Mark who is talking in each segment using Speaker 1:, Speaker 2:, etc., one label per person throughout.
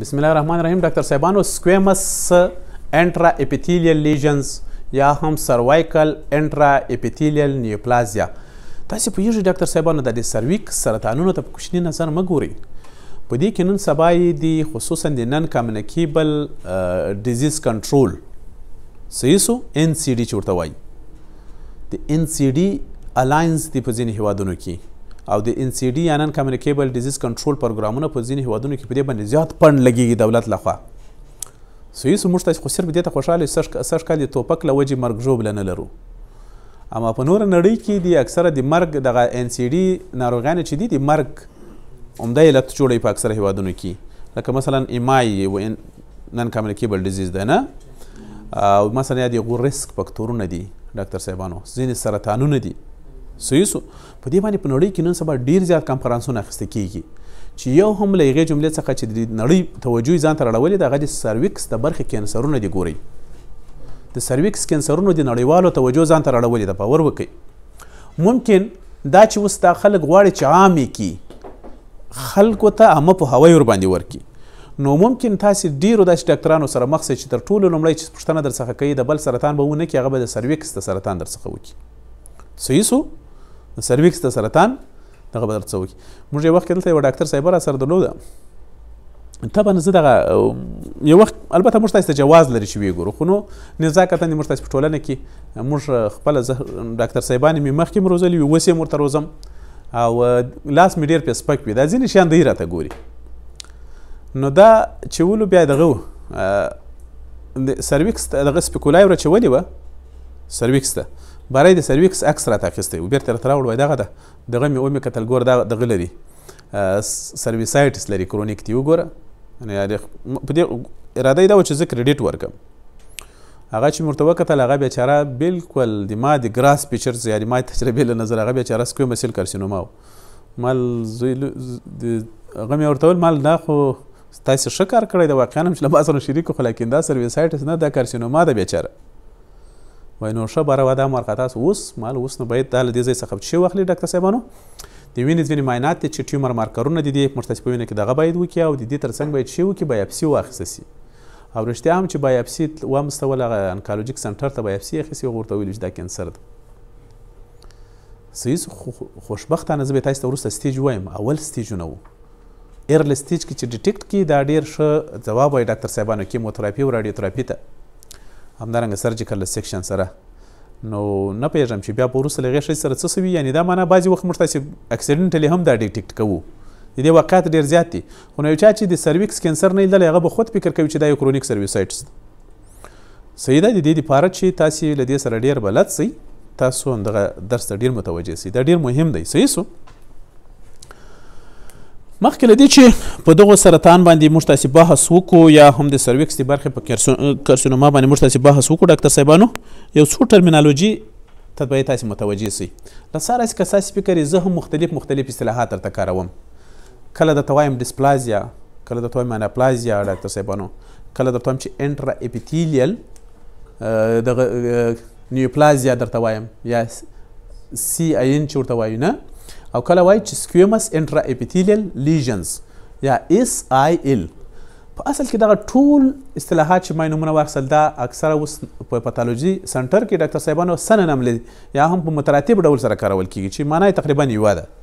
Speaker 1: بسم الله الرحمن الرحیم ډاکټر صاحبانو سکویمس انټرا اپیتیلیل لیژنز یا هم سروایکل انټرا اپیتیلیل نیوپلازیا تاسو پوهیږئ ډاکټر صاحبانو د دې سرویک سرطانونو ته په کوچني نظر مه ګورئ په دې کې نن سبا یې دی خصوصا د نن کمیونیکیبل ډیزیز کنټرول صحیح سو ان سی ډي چې ورته وایي د ان سي ډي الاینس دي په ځینې هیوادونو کې او د ان سي ډي یا نن کمیونیکیبل ډیزیز کنټرول پروګرامونه په ځینې هیوادونو کې په دې باندې زیات پند لګیږي دولت لخوا سویس موږ تاسو خو صرف دې ته خوشاله یو سږ کال د توپک له وجې مرګ ژوبله نه لرو اما په نوره نړۍ کې د اکثره د مرګ دغه ان سي ډي ناروغیانې چې دي د مرګ عمده علت جوړوي په اکثره هیوادونو کې لکه مثلا ایمای و نن کمیونیکیبل ډیزیز دی نه او مثلا یاد یو ریسک فاکتورونه دي ډاکټر صاحبانو ځینې سرطانونه دي صحیح سو په دې باندې په نړۍ کې نن سبا ډیر زیات کانفرنسونه اخیستل کیږي چې یو هم له هغې جملې څخه چې د نړۍ توجه یې ځان ته راړولې ده هغه د سرویکس د برخې کینسرونه دي ګورئ د سرویکس کینسرونو د نړیوالو توجه ځان ته راړولې ده باور وکړئ ممکن دا چې اوس دا خلک غواړي چې عامې کړي خلکو ته عامه پوهاوی ورباندې ورکړي نو ممکن تاسې ډېرو داسې ډاکټرانو سره مخ شئ چې تر ټولو لومړی چې پوښتنه درڅخه کوي د بل سرطان به ونه کړي هغه به د سرویکس د سرطان درڅخه وکړي صحیح سو د سرویکس د سرطان دغه به درڅخه وکړي موږ یو وخت دلته یو ډاکټر صاحب را سره درلوده طبعا زه دغه یو وخت البته موږ تاسو ته جواز لري چې ویګورو خو نو نزاکتا موږ تاسو په ټولنه کې موږ خپل ډاکټر صاحبان مې مخکې مروزلي وي وسې مرته روزم او لاس مې ډیر په سپک وي دا ځینې شیان دی راته ګوري نو دا چې ولو بیا دغه د سرویکس دغه سپیکولای ور چولې و سرویکس ته برای د سرویکس عکس راته اخیستی و بیرته راته راوړ وای دغه ده دغه مې ومې کتل ګور دا دغه لري سرویسایټس لري کرونیک دی وګوره یعنی په دې اراده دا و چې زه کریډیټ ورکم هغه چې مې ورته وکتل هغه بیا چاره بلکل د ما د ګراس پیچرز یعنی ما تجربې له نظر هغه بیا چاره سکویمس سیل کارسینوما و مال زوی د هغه مې ورته ویل مال دا خو تاسو ښه کار کړی دا واقعا هم چې له ما سره شریک خو لکن دا سرویسایټس نه دا کارسینوما ده بیچاره وای نو ښه بره ودا مرخه تاسو اوس مال اوس نو باید دا له دې ځای څخه چې واخلي ډاکټر صاحبانو د وینې ځینې معاینات دي چې ټیومر مارکرونه دي د مرتسي په وینه کې دغه باید وکړي او د دې ترڅنګ باید شی وکړي بایپسي واخیسته سي او رشتیا هم چې بایاپسي وامستول هغه انکالوجیک سنټر ته بایاپسي اخیسي هغه ورته ویلي چې دا کینسر ده صحیح خوشبختانه زه به تاسو ته ورسته سټیج وایم اول سټیجونه وو ایرل سټیج کې چې ډیټیکټ کی دا ډیر ښه جواب وای ډاکټر صاحبانو کیموتراپي او رادیوتراپي ته همدارنګه سرجیکل سیکشن سره نو نه پیژم چې بیا پورس لغه شي سره څه سوي یعنی دا معنا بعضی وخت مرته چې اکسیډنټلی هم دا ډیټیکټ کوو د دې واقعیت ډیر زیات دي خو نو یو چا چې د سرویکس کینسر نه لیدلی هغه به خود فکر کوي چې دا یو کرونیک سرویسایټس ده. صحیح ده د دې لپاره چې تاسو له دې سره ډیر بلد سئ تاسو هم دغه درس ته ډیر متوجه سئ دا ډیر مهم دی صحیح سو مخکې لدی چې په دغه سرطان باندې موږ تاسو بحث وکړو یا هم د سرویکس د برخې په کارسینوما باندې موږ تاسو بحث وکړو ډاکټر صاحبانو یو څو ټرمینالوجي ته به تاسو متوجه سئ لساره اساس فکر زه هم مختلف مختلف اصطلاحات تر کاروم کله درته وایم ډیسپلازیا کله درته وایم اناپلازیا ډاکتر صاحبانو کله درته وایم چې انټرا اپیتیلیل دغه نیوپلازیا درته وایم یا سی عین چې ورته وایو نه او کله وایي چې سکویمس انټرا اپیتیلیل لیژنز یا اس آی ال په اصل کې دغه ټول اصطلاحات چې ما نمونه واخیستل دا اکثره اوس په پاتولوژي سنټر کې ډاکټر صاحبانو سننم یا هم په متراتب ډول سره کارول کیږي چې معنی تقریبا یوه ده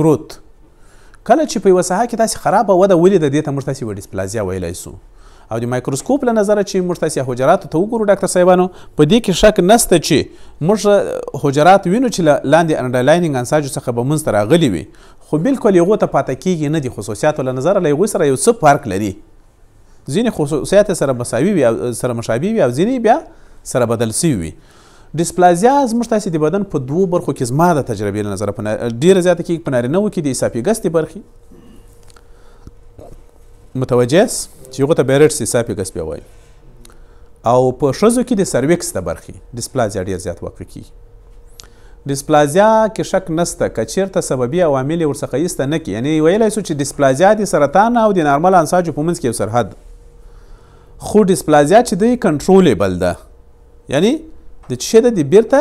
Speaker 1: ګروت کله چې په یوه ساحه کې تاسو خرابه وده ولیده دې ته موږ تاسو وډیس پلازیا ویلای شو او د مایکروسکوپ له نظره چې موږ تاسو حجرات ته وګورو ډاکټر صاحبانو په دې کې شک نسته چې موږ حجرات وینو چې لاندې انډرلاینینګ انساج څخه به مونږ راغلي وي خو بالکل یو ته پاتې کیږي نه دي خصوصیات له نظر له یو سره یو څه فرق لري ځینې خصوصیات سره مساوي وي سره مشابه وي او ځینې بیا سره بدل شوي وي ډیسپلازیا زموږ تاسې د بدن په دوو برخو کې زما د تجربې له نظره په ډیره زیاته کې په نارینه وو کې د ایسافیګس د برخې متوجس چې هغه ته بیرټس ایسافیګس بیا وایي او په شزو کې د سرویکس د برخې ډیسپلازیا ډیر زیات واقع کیږي ډیسپلازیا کې شک نسته کچیرته سببي عوامل ورڅخه ایسته نه کی یعنی ویلای سو چې ډیسپلازیا د سرطان او د نارمل انساجو په منځ کې یو سرحد خو ډیسپلازیا چې دی کنټرولېبل ده یعنی د څه ده د بیرته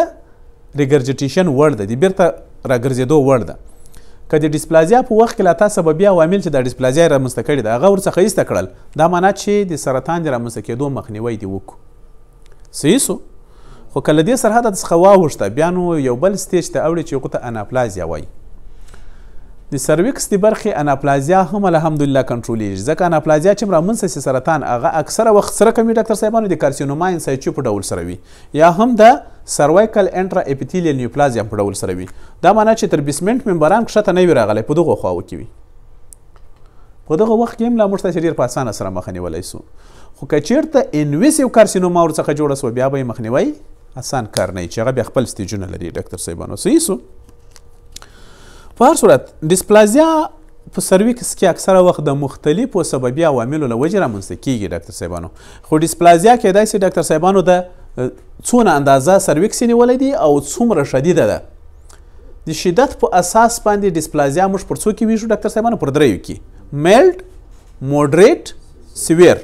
Speaker 1: ریګرجټیشن وړ ده د بیرته راګرځېدو وړ ده که د ډیسپلازیا په وخت کې لا تاسو سببي عوامل چې د ډیسپلازیا رامنځته کړي دا غور څخه ایسته کړل دا معنا چې د سرطان د رامنځته کېدو مخنیوي دی وکړو صحیح سو خو کله دې سرحد څخه واوښته بیا نو یو بل سټیج ته اوړي چې غوته اناپلازیا وایي د سرویکس د برخې اناپلازیا هم الحمدلله کنټرولیږي ځکه اناپلازیا چم رامنځته سي سرطان هغه اکثره وخت څه رقم وي ډاکتر صاحبانو د کارسینوما ان سایچو په ډول سره وي یا هم د سرویکل انټرا اپیتیلیل نیوپلازیام په ډول سره وي دا معنی چې تر بیسمنټ ممبران کښته نه وي راغلی په دغو خواو کې وي په دغه وخت کې هم لا موږ تاسو ډیر په اسانه سره مخه نیولای سو خو که چیرته انویسیو کارسینوما ورڅخه جوړه سو بیا به مخنیوي اسان کار نه چې هغه بیا خپل سټیجونه لري ډاکټر صاحبانو صحیح سو په هر صورت ډیسپلازیا په سرویکس کې اکثره وخت د مختلفو سببي عواملو له وجې رامنځته کیږي ډاکټر صاحبانو خو ډیسپلازیا کېدای شي ډاکټر صاحبانو د څونه اندازه سرویکس نیولې دي او څومره شدیده ده د شدت په اساس باندې ډیسپلازیا موږ پر څو کې ویشو ډاکټر صاحبانو پر دریو کې میلډ موډریټ سیویر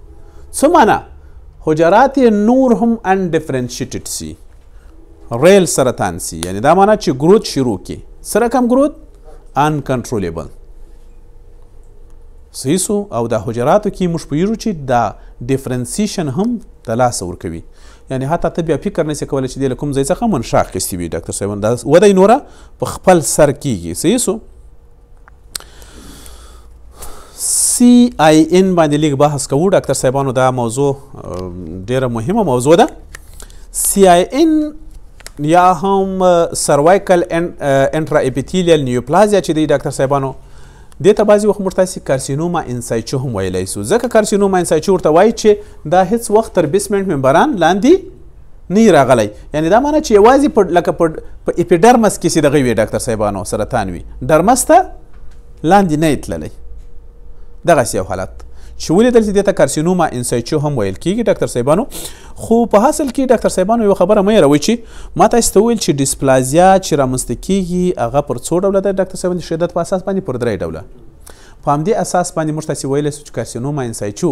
Speaker 1: څه معنا حجرات یې نور هم انډیفرنشیټډ سي ریل سرطان سي یعنی دا معنا چې ګروت شروع کی سره کم ګروت ان کنټرولیبل صحیح سو او د حجراتو کې موږ پوهیږو چې دا ډیفرنسیشن هم د لاسه ورکوي یعنی حتی ته بیا فکر نشي کولای چې د کوم ځای څخه منشا اخیستې وي ډاکټر صاحب دا وده نوره په خپل سر کیږي صحیح سو سی آی ان باندې لیک بحث کوو ډاکټر صاحبانو دا موضوع ډیره مهمه موضوع ده سی آی ان یا هم سروایکل انټرا اپیتیلیل نیوپلازیا چې دی ډاکټر صاحبانو دې ته بعضې وخت موږ تاسې کارسینوما انسایچو هم ویلی سو ځکه کارسینوما انسایچو ورته وایي چې دا هیڅ وخت تر بیسمنټ ممبران لاندې نه راغلی یعنی دا معنی چې یوازې په لکه په په اپیډرمس کې چې دغه وی ډاکټر صاحبانو سرطان وي ډرمس ته لاندې نه تللی دغه یو حالت چې ولې دلته دته کارسینوما انسایچو هم ویل کیږي ډاکټر صاحبانو خو په حاصل کې ډاکټر صاحبانو یو خبره مې راوي چې ما تاسو ته ویل چې ډیسپلازیا چې رامنځته کیږي هغه پر څو ډوله ده ډاکټر صاحبانو شدت په اساس باندې پر درې ډوله په همدې اساس باندې موږ تاسو ویل چې کارسینوما انسایچو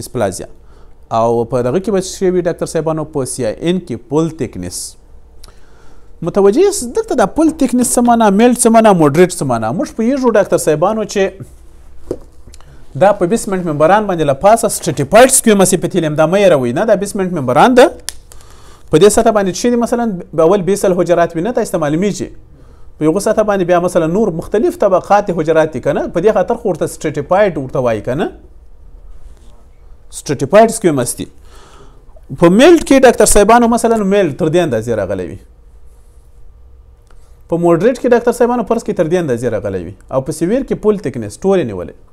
Speaker 1: ډیسپلازیا او په دغه کې به څه وي ډاکټر صاحبانو په سی آی ان کې پول تکنس متوجه یاست دلته دا پول تکنس څه معنا میلټ څه معنا موډریټ څه معنا موږ پوهېږو ډاکټر صاحبانو چې دا په بیسمنټ ممبران باندې له پاسه سټریټیفایډ سکویمس اپیتیلیم دا مه یېروئ نه دا بیسمنټ ممبران ده په دې سطح باندې چې مثلا اول بیسل حجرات وي نه تاسو ته معلومیږي په یوه سطح باندې بیا مثلا نور مختلف طبقات حجرات دي کنه په دې خاطر خو ورته سټریټیفاید ورته وایي کنه سټریټیفاید سکیومس دي په میلټ کې ډاکټر صاحبانو مثلا میل تر دې اندازې راغلی وي په موډریټ کې ډاکټر صاحبانو فرض کې تر دې اندازې راغلی وي او په سیویر کې پول تکنس ټولې نیولې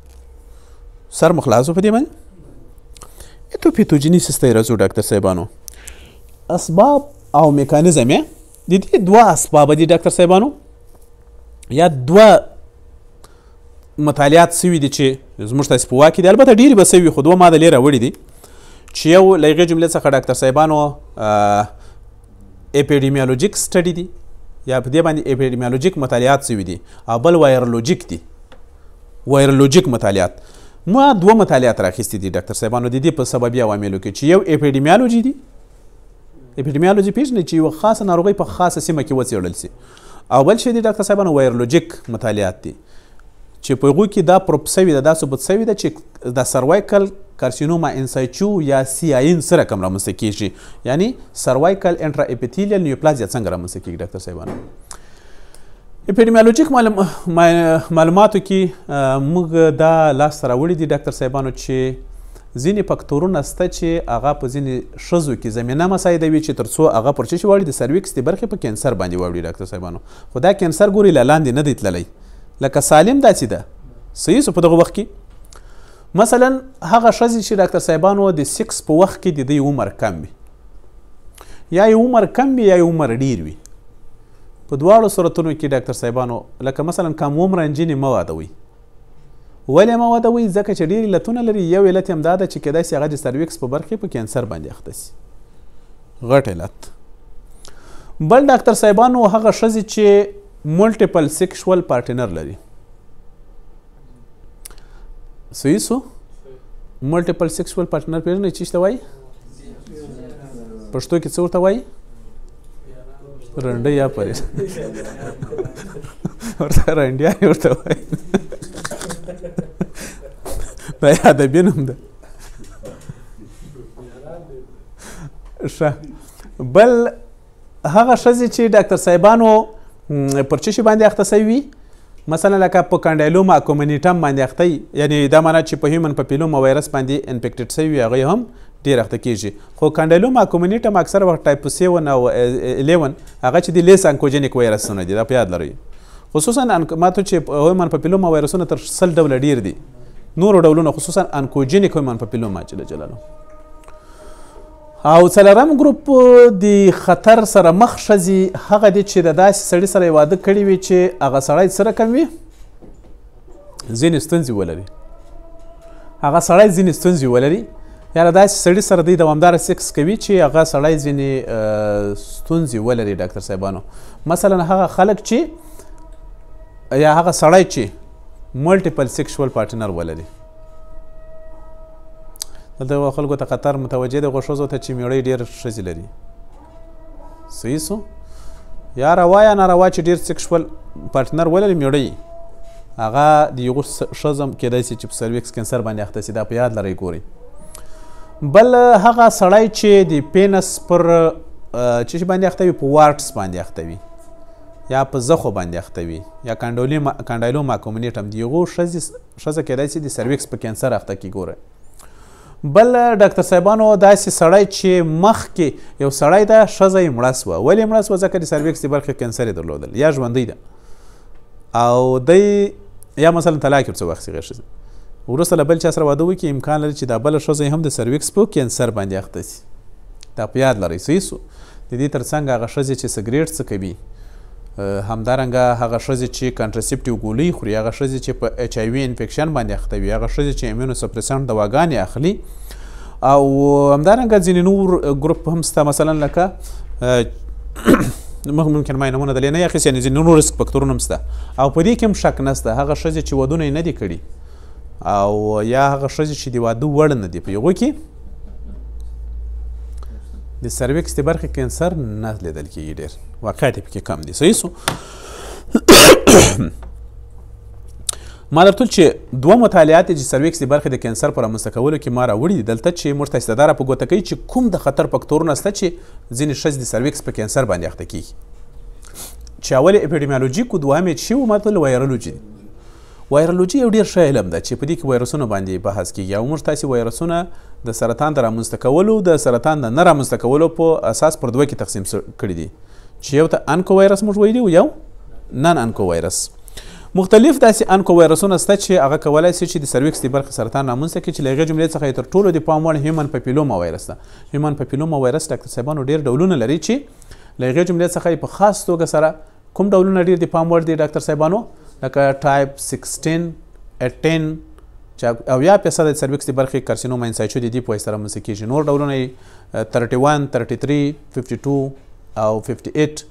Speaker 1: سر مخلاصو په دې باندې ته پیتوجینی سستې راځو ډاکټر صاحبانو اسباب او میکانیزم یې د دې دوه اسباب دي ډاکټر صاحبانو یا دوه مطالعات سوي دي چې زموږ تاسو په واکې دي البته ډېری به سوي خو دوه ما د لري راوړي دي چې یو لږه جمله څخه ډاکټر صاحبانو اپیډیمیولوژیک سټډي دي یا په دې باندې اپیډیمیولوژیک مطالعات سوي دي او بل وایرولوژیک دي وایرولوژیک مطالعات ما دوه مطالعات راخیستي دي ډاکټر صاحبانو د دې په سببي عواملو کې چې یو اپیډیمیالوجي دي اپیډیمیالوجي پیژنې چې یو خاصه ناروغي په خاصه سیمه کې وڅېړل سي او بل شی دی ډاکټر صاحبانو وایرولوژیک مطالعات دي چې په هغوی کې دا پروپ سوي ده دا ثبوت سوي ده چې د سروایکل کارسینوما انسایچو یا سی آین سره کم رامنځته کیږي یعنی سروایکل انټرا اپیتیلیل نیوپلازیا څنګه رامنځته کیږي ډاکټر صاحبانو اپیډیمیولوژیک معلوماتو کې موږ دا لاس ته راوړي دي ډاکټر صاحبانو چې ځینې فکتورونه سته چې هغه په ځینې ښځو کې زمینه مساعدوي چې تر څو هغه پر څه شي واړي د سرویکس د برخې په کینسر باندې واړي ډاکټر صاحبانو خو دا کینسر ګوري لا لاندې نه دی تللی لکه سالم داسې ده صحیح سو په دغه وخت کې مثلا هغه ښځې چې ډاکټر صاحبانو د سکس په وخت کې د دوی عمر کم وي یا یې عمر کم وي یا یې عمر ډیر وي په دواړو صورتونو کې ډاکتر صاحبانو لکه مثلا کم عمره نجینې مه وادوئ. ولې مه وادوئ؟ ځکه چې ډېر علتونه لري، یو علت یې هم دا ده چې کېدای شي هغه د سرویکس په برخې په کینسر باندې اخته شي. غټ علت. بل ډاکتر صاحبانو هغه ښځې چې ملټیپل سیکشوال پارټنر لري. صحیح سو ملټیپل سیکسوال پارټنر پیژنې چې څه وایي پښتو کې څه ورته وایي رنډه یا پرې ورته رنډیا ورته وایي دا ادبي نوم ده ښه بل هغه ښځې چې ډاکتر صاحبانو پر چشي باندې اخته سوي وي مثلا لکه په کانډایلوما کومنیټم باندې اخته یعنی دا معنا چې په هیومن پپیلوما وایرس باندې انفیکټډ سوي وي هغه هم ډیر اخته کیږي خو کانډایلوما کومنیټم اکثر وخت ټایپ 7 او 11 هغه چې د لیس انکوجینیک وایرسونه دي دا په یاد لرئ خصوصا ماته چې هیومن پپیلوما وایرسونه تر سل ډول ډیر دي نورو ډولونو خصوصا انکوجینیک هیومن پپیلوما جل جلاله او څلورم ګروپ د خطر سره مخ ښځي هغه دي چې د داسې سړي سره یې واده کړی وي چې هغه سړی څه رقم وي ځینې ستونزې ولري هغه سړی ځینې ستونزې ولري یا له داسې سړي سره دی دوامداره سکس کوي چې هغه سړی ځینې ستونزې ولري ډاکټر صاحبانو مثلا هغه خلک چې یا هغه سړی چې ملټیپل سیکشوال پارټنر ولري دلته و خلکو ته قطر متوجه دی غوښوزو ته چې میړی ډیر ښځې لري صحیح سو یا روا یا ناروا چې ډیر سکس خپل پارتنر ولري میړی هغه د یو ښځم کېدای شي چې په سرویکس کینسر باندې اخته شي دا په یاد لرئ ګوري بل هغه سړی چې د پینس پر چې باندې اخته وي په وارټس باندې اخته وي یا په زخو باندې اخته وي یا کانډولي کانډایلوما کومنیټم دیغو ښځې ښځه کیدای سی د سرویکس په کینسر اخته کی ګوره بل ډاکټر صاحبانو داسې سړی چې مخکې یو سړی ده ښځه یې مړه سوه ولې مړه سوه ځکه د سرویکس د برخې کینسر یې درلودل یا ژوندۍ ده او دی یا مثلا طلاق ورڅ وخت غیر شي ورسره له بل چا سره واده وکړي امکان لري چې دا بل شوزه هم د سرویکس په کینسر باندې اخته شي دا په یاد لري سیسو د دې تر څنګ هغه ښځې چې سګرېټ څکوي، همدارنګه هغه ښځې چې کانټرسیپټیو ګولۍ خوري، هغه ښځې چې په اېچ آی وي انفېکشن باندې اخته وي، هغه ښځې چې امیونو سپریسنټ دواګانې اخلي او همدارنګه ځینې نور ګروپ هم سته مثلا لکه موږ ممکن ما نمونه دلې نه اخیستې یعنې ځینې نور ریسک فکتورونه هم سته او په دې کې هم شک نسته هغه ښځې چې ودونه یې نه دي کړي او یا هغه ښځې چې د واده وړ نه دي په هغو کې د سرویکس د برخې کینسر نه لیدل کېږي ډېر واقعیت یې پکې کم دي صحیح سو ما درته چې دوه مطالعات چې سرویکس د برخې د کینسر پر رامنځته کولو کې ما راوړي دي دلته چې موږ ته استداره په ګوته کوي چې کوم د خطر فکتورونه شته چې ځینې ښځې د سرویکس په کینسر باندې اخته کېږي چې اول اپیډیمیولوژیک دوه مې چې و ماته وایرولوژي وایرولوجي یو ډیر ښه علم ده چې په دې کې وایرسونو باندې بحث کیږي او موږ تاسې وایرسونه د سرطان د رامنځته کولو د سرطان د نه رامنځته کولو په اساس پر دوه کې تقسیم کړي دي چې یو ته انکو وایرس موږ ویلي او یو نن انکو وایرس مختلف داسې انکو وایرسونه شته چې هغه کولای شي چې د سرویکس د برخې سرطان رامنځته کړي چې له هغې جملې څخه تر ټولو د پام وړ هیومن پپیلوما وایرس ده هیومن پپیلوما وایرس ډاکتر صاحبانو ډېر ډولونه لري چې له هغې جملې څخه په خاص توګه سره کوم ډولونه ډیر دی پام وړ دی ډاکټر صاحبانو لکه ټایپ 16 18 چې او یا پیسه د سرویکس د برخې کارسینوم انسایچو د دی په سره منځ کېږي نور ډولونه 31 33 52 او 58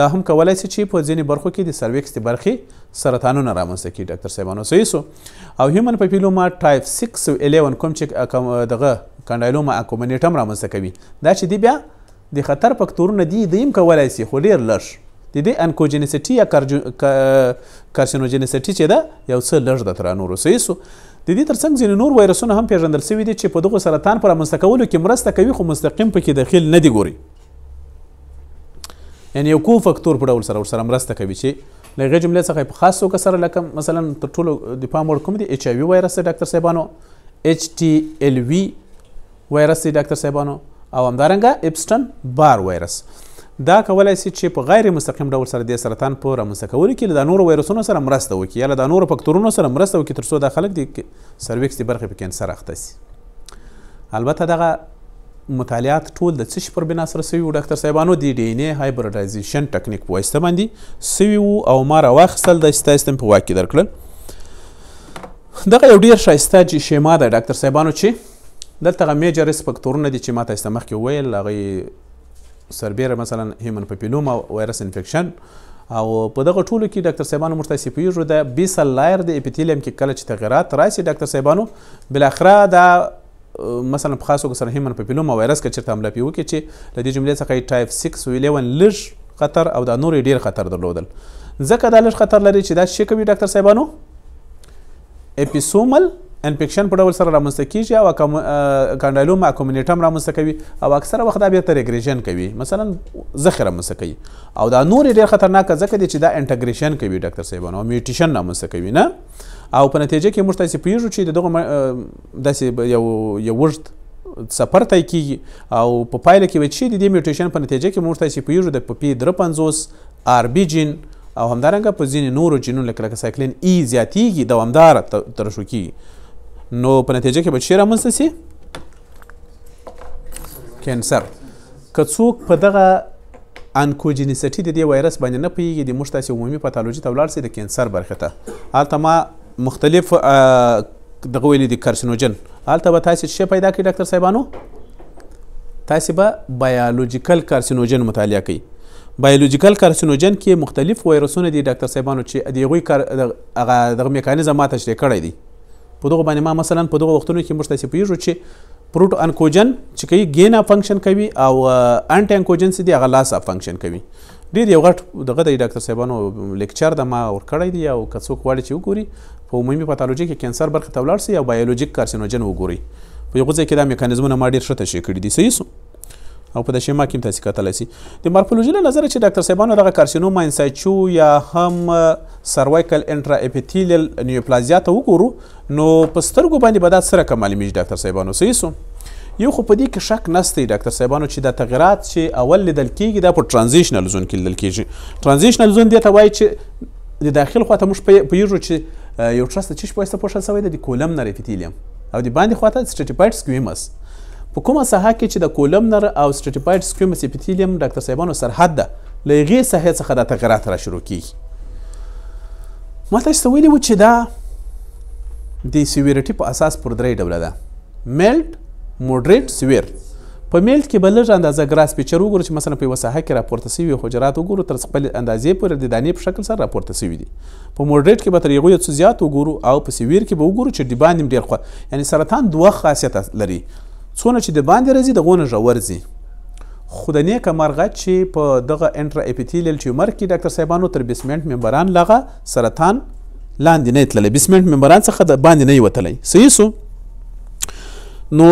Speaker 1: دا هم کولای شي چې په ځینې برخو کې د سرویکس د برخې سرطانونه رامنځته کړي ډاکټر صاحبانو صحیح سو او هیومن پپیلوما ټایپ 6 او 11 کوم چې دغه کانډایلوما اکومنیټم رامنځته کوي دا چې دی بیا د خطر فکتورونه دي دوی هم کولای شي خو ډېر لږ د دې انکوجنسټي یا کارسینوجنسټي چې ده یو څه لږ ده تر نورو سیسو د دې ترڅنګ ځینې نور وایرسونه هم پیژندل شوي دي چې په دغو سرطان په رامنځته کولو کې مرسته کوي خو مستقیم پکې دخیل نه دي ګوري یعنی یو کو فکتور په ډول سره ورسره مرسته کوي چې له هغې جملې څخه په خاص توګه سره لکه مثلا تر ټولو د پام وړ کوم دی اچ آی وي وایرس دی ډاکتر صاحبانو اچ ټي ال وي وایرس دی ډاکتر صاحبانو او همدارنګه اپسټن بار وایرس دا کولای شي چې په غیر مستقیم ډول سره د سرطان په رامنځته کولو کې له نورو وایرسونو سره مرسته وکړي یا له نورو فکتورونو سره مرسته وکړي ترڅو دا خلک د سرویکس د برخې په کینسر اخته شي البته دغه مطالعات ټول د څه شي پر بنا سره سوي وو ډاکټر صاحبانو دی ډي ان اي هایبریډایزیشن ټکنیک په واسطه باندې سوي وو او ما راواخیستل د ستاستم په واکې درکړل دغه یو ډیر ښایسته چې شیما ده ډاکټر صاحبانو چې دلته هغه میجر ریسک فکتورونه دي چې ما تاسو ته مخکې وویل هغه سربیره مثلا هیومن پپیلوما وایرس انفیکشن او په دغه ټولو کې ډاکټر صاحبانو موږ تاسو پیژو د بیسل لایر د اپیتیلیم کې کله چې تغیرات راشي ډاکټر صاحبانو بل اخره دا مثلا په خاصو سره هیومن پپیلوما وایرس کې چیرته حمله پیو کې چې د دې جملې څخه ټایپ 6 او 11 لږ خطر او دا نور ډیر خطر درلودل ځکه دا لږ خطر لري چې دا شي کوي ډاکټر صاحبانو اپیسومل انفیکشن په ډول سره رامنځته کیږي او کانډایلوم اکومینیټم رامنځته کوي او اکثره وخت دا بیرته ریګریشن کوي مثلا زخه رامنځته کوي او دا نور ډیر خطرناک ځکه دي چې دا انټګریشن کوي ډاکټر صاحب نو میوټیشن رامنځته کوي نه او په نتیجه کې موږ تاسو پیژو چې دغه داسې یو یو وجد سفر طی کیږي او په پایله کې وچی د دې میوټیشن په نتیجه کې موږ تاسو پیژو د پپی 350 آر بي جین او همدارنګه په ځینې نورو جینونو لکه لکه سایکلین ای زیاتیږي دوامدار ترشو کیږي نو په نتیجه کې به چی رامنځته سي کینسر که څوک په دغه انکوجینیسټي د دې وایرس باندې نه پیږي د موږ تاسو عمومي پاتالوژي ته ولاړ سي د کینسر برخه ته هلته ما مختلف دغه ویلي دي کارسینوجن هلته به تاسو څه پیدا کړئ ډاکټر صاحبانو تاسو به بایولوژیکل کارسینوجن مطالعه کړئ بایولوژیکل کارسینوجن کې مختلف وایرسونه دي ډاکټر صاحبانو چې د هغوی کار هغه دغه میکانیزم ما تشریح کړی دی په دغه باندې ما مثلا په دغه وختونو کې موږ تاسو پیژو چې پروټو انکوجن چې کوي ګینا فنکشن کوي او انټي انکوجن چې دی هغه لاس اف فنکشن کوي ډیر یو غټ دغه دی ډاکټر صاحبانو لیکچر د ما ور کړی دی او که څوک غواړي چې وګوري په عمومي پاتولوژي کې کینسر برخه ته ولاړ سي او بایولوژیک کارسینوجن وګوري په یو ځای کې دا میکانیزمونه ما ډیر ښه تشریح کړي دي صحیح سو او په د شیما کې تاسو کتلای شي د مارفولوژي له نظر چې ډاکټر صاحبانو دغه کارسینوما انسایچو یا هم سروایکل انټرا اپیتیلیل نیوپلازیا ته وګورو نو په سترګو باندې به دا څه رقم معلومیږي ډاکتر صاحبانو صحیح سو یو خو په دې کې شک نسته ډاکتر صاحبانو چې دا تغیرات چې اول لیدل کیږي دا په ترانزیشنل زون کې لیدل کیږي ترانزیشنل زون دې ته وایي چې د داخل خواته موږ پیږو چې یو ټرسته چې په واسطه پوښل شوی د کولم نر اپیتیلیم او د باندې خواته سټریټیفاید سکویمس په کومه ساحه کې چې د کولم نر او سټریټیفاید سکویمس اپیتیلیم ډاکتر صاحبانو سرحد ده لږه ساحه څخه د تغیرات را شروع کیږي ما تاسو ته ویلي وو چې دا د سیویرټي په اساس پر درې ډوله ده میلټ موډریټ سیویر په میلټ کې به لږ اندازه ګراس پیچر وګورو چې مثلا په یوه ساحه کې راپورته شوي حجرات وګورو تر خپل اندازې پورې د دانې په شکل سره راپورته شوي دي په موډریټ کې به تر یو څه زیات وګورو او په سیویر کې به وګورو چې د باندې ډېر خو یعنی سرطان دوه خاصیت لري څونه چې د باندې راځي دغونه ژور ځي خو د نیکه مرغه چې په دغه انټرا اپیتیلیل ټیومر کې ډاکټر صاحبانو تر بیسمنټ ممبران لغه سرطان لاندې نه تللی بیسمنټ ممبران څخه د باندې نه وتلی صحیح سو نو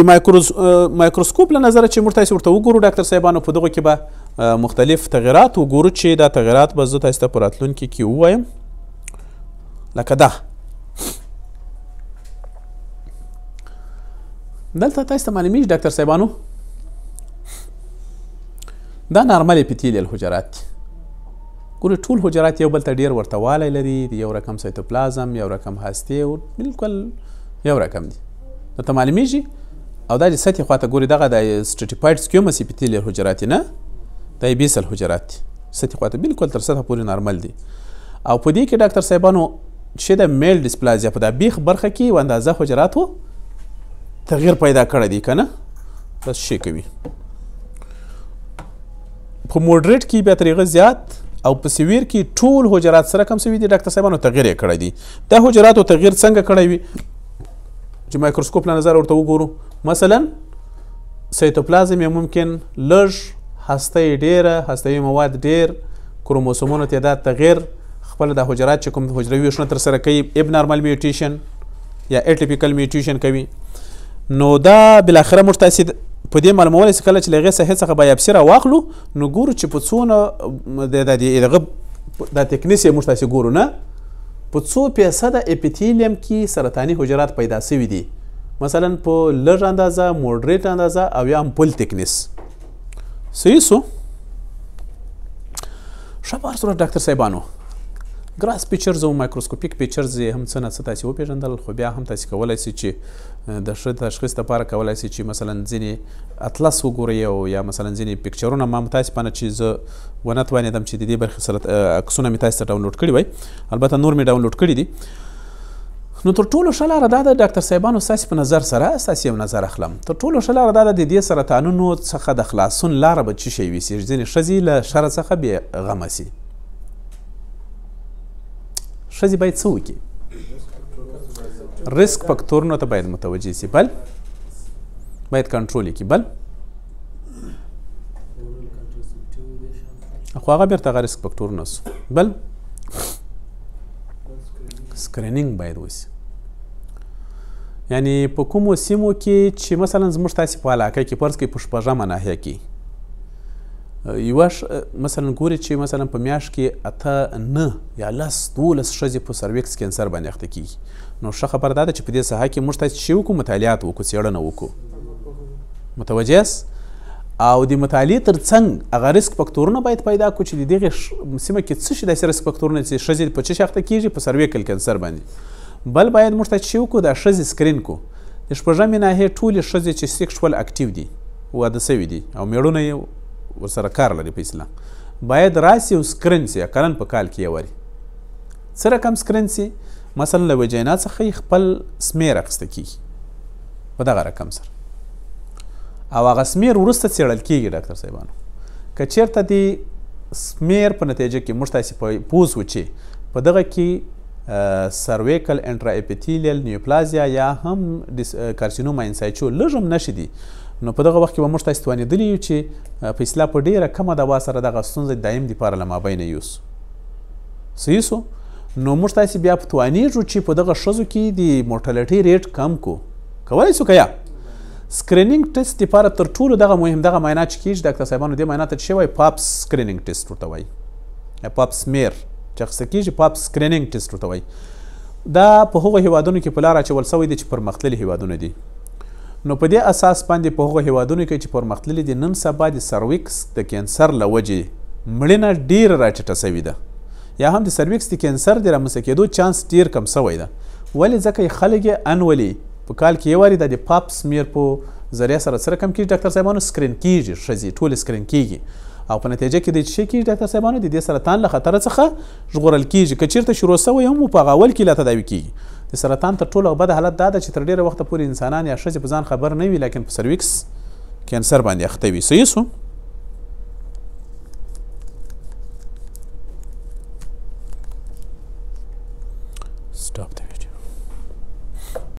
Speaker 1: د مایکروسکوپ له نظر چې موږ تاسو ورته وګورو ډاکټر صاحبانو په دغه کې به مختلف تغیرات وګورو چې دا تغیرات به زه تاسو ته په راتلونکي کې ووایم لکه دا دلته تاسو ته معلومیږي ډاکټر صاحبانو دا نارمل اپیتیلیل حجرات دي ګوره ټول حجرات یو بل ته ډیر ورته والی لري یو رقم سایتوپلازم یو رقم هسته او بالکل یو رقم دي نو ته معلومیږي او دا چې سطحي خواته ګوري دغه د سټریټیفاید سکیومس اپیتیلیل حجرات نه د بیسل حجرات دي سطحي خواته بالکل تر سطح پورې نارمل دي او په دې کې ډاکټر صاحبانو چې د میل ډیسپلازیا په دا بیخ برخه کې و اندازه حجراتو تغییر پیدا کړی دی کنه بس شي کوي په موډریټ کې بیا ترغه زیات او په سویر کې ټول حجرات سره کم سوي دي ډاکټر صاحبانو تغییر کړی دی د حجراتو تغییر څنګه کړی وي چې مایکروسکوپ له نظر ورته وګورو مثلا سیتوپلازم یې ممکن لږ هسته ډیره هستوي مواد ډیر کروموسومونو تعداد تغیر خپل د حجرات چې کوم حجروي ویشنه تر سره کوي اب نارمل میوټیشن یا اټیپیکل میوټیشن کوي نو دا بل اخره موږ تاسو په دې معلومول چې کله چې لغه صحه څخه بایپسي را واخلو نو ګورو چې په څونه د دغه د تکنیسي موږ تاسو ګورو نه په څو فیصده اپیتیلیم کی سرطانی حجرات پیدا سوی دی مثلا په لږ اندازه موډریټ اندازه او یا هم پل تکنیس صحیح سو شبار سره ډاکټر صاحبانو ګراس پیچرز او مایکروسکوپیک پیچرز هم څه نه څه تاسو وپیژندل خو بیا هم تاسو کولای شئ چې د ښه تشخیص لپاره کولای شئ چې مثلا ځینې اطلس وګورئ او یا مثلا ځینې پیکچرونه ما تاسو پنه چې زه ونه توانېدم چې د دې برخې سره عکسونه مې تاسو ته ډاونلوډ کړي وای البته نور مې ډاونلوډ کړي دي نو تر ټولو ښه لاره دا ده ډاکټر صاحبانو ستاسو په نظر سره ستاسو یو نظر اخلم تر ټولو ښه لاره دا ده د دې سرطانونو څخه د خلاصون لاره به څه شی وي چې ځینې ښځې له شر څخه بې غمه سي ښځې باید څه وکړي ریسک فکتورونو ته باید متوجه سي بل باید کنټرول کړي بل خو هغه بیرته هغه ریسک فکټور نه سو بل سکرینینګ باید وسی یعنی په کومو سیمو کې چې مثلا زموږ تاسو په علاقه کې فرض کې پښپژمه ناحیه کې یو مثلا ګوري چې مثلا په میاش کې اته نه یا لس دولس شزې په سرویکس کینسر باندې اخته کیږي نو ښه خبر دا ده چې په دې ساحه کې موږ تاسو چې وکړو مطالعات وکړو څېړنه وکړو متوجه او د مطالعې ترڅنګ هغه ریسک فکتورونه باید پیدا کړو چې د دغه سیمه کې څه شي داسې ریسک فکتورونه چې ښځې په څه شي اخته کېږي په سرویکل کینسر باندې بل باید موږ ته چې وکړو دا ښځې سکرین کو د شپږمې ناحیې ټولې ښځې چې سیکشوال اکټیو دي واده سوي دي او میړونه یې ورسره کار لري په اسلام باید راسي او سکرین سي اقلا په کال کې یې واري څه رقم سکرین سي مثلا له وجینا څخه یې خپل سمیر اخیسته کیږي په دغه رقم سره او هغه سمیر ورسته څېړل کیږي ډاکټر صاحبانو که چیرته دی سمیر په نتیجه کې موږ تاسو په پوز و چې په دغه کې سرویکل انټرا اپیتیلیل نیوپلازیا یا هم کارسینوما انسایچو لږم نشي دي نو په دغه وخت کې به موږ تاسو توانېدلی یو چې په اصلاح په ډیره کمه دوا سره دغه ستونزه دایم دی پاره لمابین یوسو صحیح سو نو موږ تاسو بیا په توانیږو چې په دغه شزو کې د مورټالیټي ریټ کم کو کولای سو کیا سکرینینګ ټیسټ لپاره تر ټولو دغه مهم دغه معنا چې کیږي ډاکټر صاحبانو دې معنا ته چې وای پاپ سکرینینګ ټیسټ ورته وای یا پاپ سمیر چې اخیستل کیږي پاپ سکرینینګ ټیسټ ورته وای دا په هغو هیوادونو کې په لار اچول سوی دی چې پرمختللي هیوادونه دي نو په دې اساس باندې په هغو هېوادونو کې چې پرمختللي دي نن سبا د سرویکس د کېنسر له وجې مړینه ډېره راټیټه شوې ده یا هم د سرویکس د کېنسر د رامنځته کېدو چانس ډېر کم شوی ده ولې ځکه یې خلک یې انولي په کال کې یو واري دا د پاپ سمیر په ذریعه سره سره کم کېږي ډاکټر صاحبانو سکرین کېږي ښځې ټولې سکرین کېږي او په نتیجه کې د چې کېږي ډاکټر صاحبانو د دې سرطان له خطر څخه ژغورل کېږي، که چېرته شروع شوی هم و، په هغه اول کې لا تداوي کېږي. د سرطان تر ټولو بد حالت دا ده چې تر ډېره وخته پورې انسانان یا ښځې په ځان خبر نه وي لاکن په سرویکس کېنسر باندې اخته وي. صحیح شو؟ Stop there.